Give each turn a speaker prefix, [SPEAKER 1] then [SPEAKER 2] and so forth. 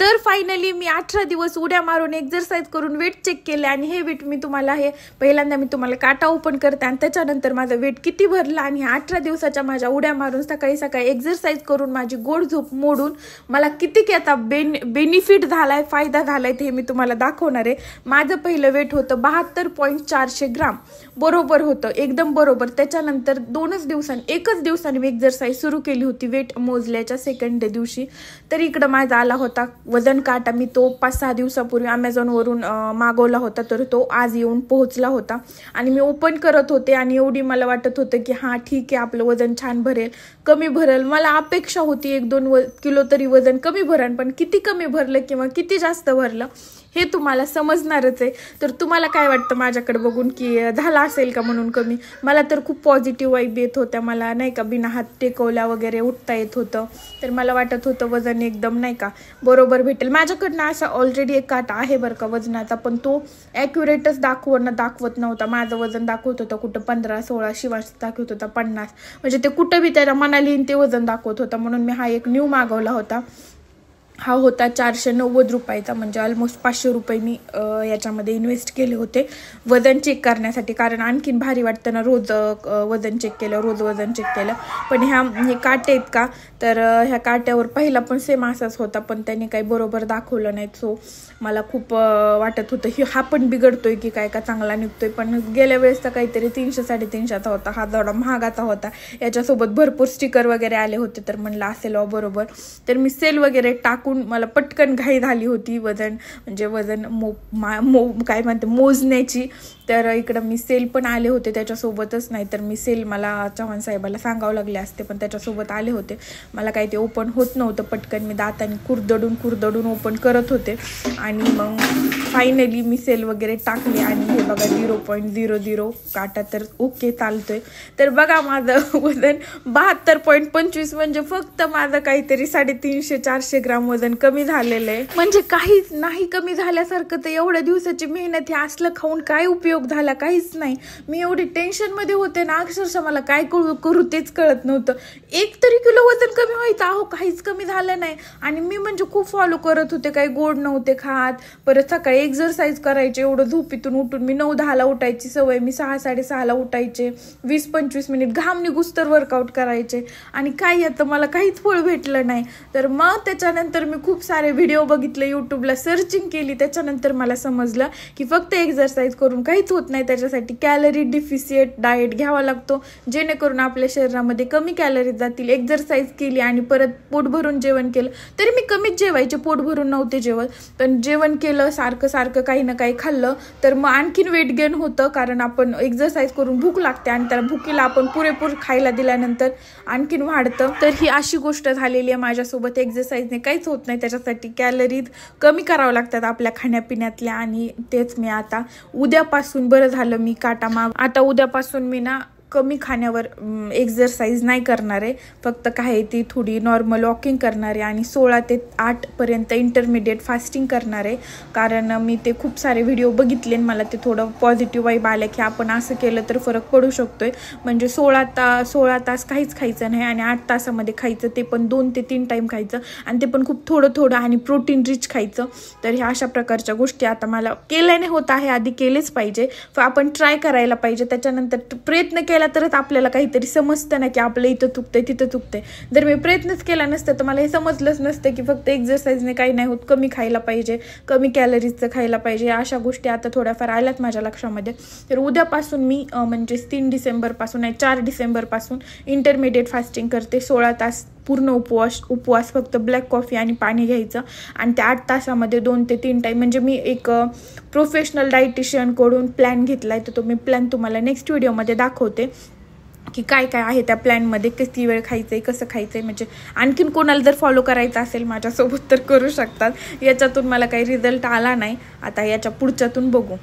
[SPEAKER 1] तर फायनली मी अठरा दिवस उड्या मारून एक्झरसाईज करून वेट चेक आणि हे वेट मी तुम्हाला हे पहिल्यांदा मी तुम्हाला काटा ओपन करते आणि त्याच्यानंतर वेट किती भरलं आणि अठरा दिवसाच्या माझ्या उड्या मारून सकाळी सकाळी एक्झरसाईज करून माझी गोड मोडून मला की आता बेन बेनिफिट फ़ायदा झालाय ते मी तुम्हाला दाखवणार आहे. माझं वेट होतं बहात्तर पॉईंट चारशे ग्राम. बरोबर होतं, एकदम बरोबर. त्याच्यानंतर दोनच दिवसांनी, एकच दिवसांनी मी एक्झरसाईज सुरू केली होती वेट मोजल्याच्या सेकंड दिवशी. तर इकडं माझा आला होता वजन काटा. मी तो पाच सहा दिवसापूर्वी अमेझॉनवरून मागवला होता तर तो आज येऊन पोहोचला होता. आणि मी ओपन करत होते आणि एवढी मला वाटत होतं की हां ठीक आहे आपलं वजन छान भरेल कमी भरेल. मला अपेक्षा होती एक दोन व किलो तरी वजन कमी भरेल पण किती कमी भरलं किंवा किती जास्त भरलं हे तुम्हाला समजणारच आहे. तर तुम्हाला काय वाटतं माझ्याकडे बघून की झाला असेल का म्हणून कमी? मला तर खूप पॉझिटिव्ह वाईब येत होत्या. मला नाही का बिना हात टेकवल्या वगैरे उठता येत होतं. तर मला वाटत होतं वजन एकदम नाही का बरोबर भेटेल. माझ्याकडनं असा ऑलरेडी एक काटा आहे बरं का वजनाचा पण तो ॲक्युरेटच दाखवणं दाखवत नव्हता. माझं वजन दाखवत होतं कुठं पंधरा सोळा शिवास दाखवत होता पन्नास. म्हणजे ते कुठं बी त्याला मनाली ते वजन दाखवत होता. म्हणून मी हा एक न्यू मागवला होता. हा होता चारशे नव्वद रुपयाचा म्हणजे ऑलमोस्ट पाचशे रुपये मी याच्यामध्ये इन्व्हेस्ट केले होते. वजन चेक करण्यासाठी कारण आणखीन भारी वाटतं ना रोज वजन चेक केलं रोज वजन चेक केलं. पण ह्या हे काटे आहेत का? तर ह्या काट्यावर पहिला पण सेम असाच होता पण त्यांनी काही बरोबर दाखवलं नाही. सो मला खूप वाटत होतं ही हा पण बिघडतोय की काय का चांगला निघतोय. पण गेल्या वेळेस तर काहीतरी तीनशे साडेतीनशेचा होता हा थोडा महागाचा होता. याच्यासोबत भरपूर स्टिकर वगैरे आले होते तर म्हणलं असेल बरोबर. तर मी सेल वगैरे टाक टाकून मला पटकन घाई झाली होती वजन म्हणजे वजन मो मा मो काय म्हणते मोजण्याची. तर इकडं मी सेल पण आले होते त्याच्यासोबतच नाही तर मी सेल मला चव्हाण साहेबाला सांगावं लागले असते पण त्याच्यासोबत आले होते. मला काही ते ओपन होत नव्हतं पटकन. मी दाताने कुरदडून कुरदडून ओपन करत होते. आणि मग फायनली मी सेल वगैरे टाकले आणि हे बघा झिरो काटा तर ओके चालतोय. तर बघा वज़न बहात्तर पॉईंट पंचवीस म्हणजे फक्त माझं काहीतरी साडेतीनशे, चारशे ग्राम वज़न कमी झालेलं आहे. म्हणजे काहीच नाही कमी झाल्यासारखं तर एवढ्या मेहनत हे असलं खाऊन काय उपयोग झाला काहीच नाही. मी एवढी होते ना, अक्षरशः मला काय करू करू तेच एक तरी किलो वज़न कमी व्हायचं, अहो, काहीच कमी झालं नाही. आणि फॉलो करत गोड नव्हते खात. परत सकाळी एक्झरसाईज करायचे, एवढं झोपीतून उठून मी नऊ दहाला उठायची सवय, मी सहा साडेसहाला उठायचे, वीस पंचवीस मिनिट घाम निघुस्तर वर्कआउट करायचे. आणि काही आता मला काहीच फळ भेटलं नाही. तर मग सारे व्हिडिओ बघितले युट्यूबला सर्चिंग केली. त्याच्यानंतर मला समजलं की फक्त एक्झरसाईज करून होत नाही. त्याच्यासाठी कॅलरी डिफिशिएट डाएट घ्यावा लागतो. जेणेकरून आपल्या शरीरामध्ये कमी कॅलरीज जातील. एक्झरसाईज केली आणि परत पोट भरून जेवण केलं. तरी मी कमीच जेवायचे. पोट भरून नव्हते जेवण पण जेवण केलं, सारखं सारखं काही ना काही खाल्लं, तर मग वेट गेन होतं. कारण आपण एक्झरसाईज करून भूक लागते आणि त्याला भुकीला आपण पुरेपूर खायला दिल्यानंतर आणखीन वाढतं. तर ही अशी गोष्ट झालेली आहे माझ्यासोबत. एक्झरसाईजने काहीच होत नाही. त्याच्यासाठी कॅलरीज कमी करावं लागतात आपल्या खाण्यापिण्यातल्या. आणि तेच मी आता उद्यापासून बरं मी काटा माग. आता उद्यापासून मी ना कमी खाण्यावर एक्झरसाईज नाही करणार. आहे फक्त काय ती थोडी नॉर्मल वॉकिंग करणार आहे आणि सोळा ते आठपर्यंत इंटरमिडिएट फास्टिंग करणार. आहे कारण मी ते खूप सारे व्हिडिओ बघितले मला ते थोडं पॉझिटिव्ह वाईब आलं की आपण असं केलं तर फरक पडू शकतो आहे म्हणजे सोळा ता सोळा तास काहीच खायचं नाही आणि आठ तासामध्ये खायचं ते पण दोन ते तीन टाईम खायचं आणि ते पण खूप थोडं थोडं आणि प्रोटीन रिच खायचं. तर ह्या अशा प्रकारच्या गोष्टी आता मला केल्याने होत आहे आधी केलेच पाहिजे. आपण ट्राय करायला पाहिजे. त्याच्यानंतर प्रयत्न केला तरच आपल्याला काहीतरी समजतं ना की आपलं इथं चुकतंय, तिथं चुकतंय. जर मी प्रयत्नच केला नसतं, तर मला हे समजलंच नसतं की फक्त एक्झरसाईजने काही नाही होत. कमी खायला पाहिजे, कमी कॅलरीजचं खायला पाहिजे. अशा गोष्टी आता थोड्याफार आल्यात माझ्या लक्षामध्ये. तर उद्यापासून मी म्हणजेच तीन डिसेंबरपासून आहे चार डिसेंबरपासून इंटरमिडिएट फास्टिंग करते. सोळा तास पूर्ण उपवास उपवास फक्त ब्लॅक कॉफ़ी आणि पाणी घ्यायचं. आणि त्या आठ तासामध्ये दोन ते तीन टाईम म्हणजे मी एक प्रोफेशनल डायटिशियनकडून प्लॅन घेतला आहे तर तो मी प्लॅन तुम्हाला नेक्स्ट व्हिडिओमध्ये दाखवते. की काय काय आहे त्या प्लॅनमध्ये किती वेळ खायचं आहे कसं खायचं आहे म्हणजे आणखीन कोणाला जर फॉलो करायचं असेल माझ्यासोबत, तर करू शकतात. याच्यातून मला काही रिझल्ट आला नाही. आता याच्या पुढच्यातून बघू.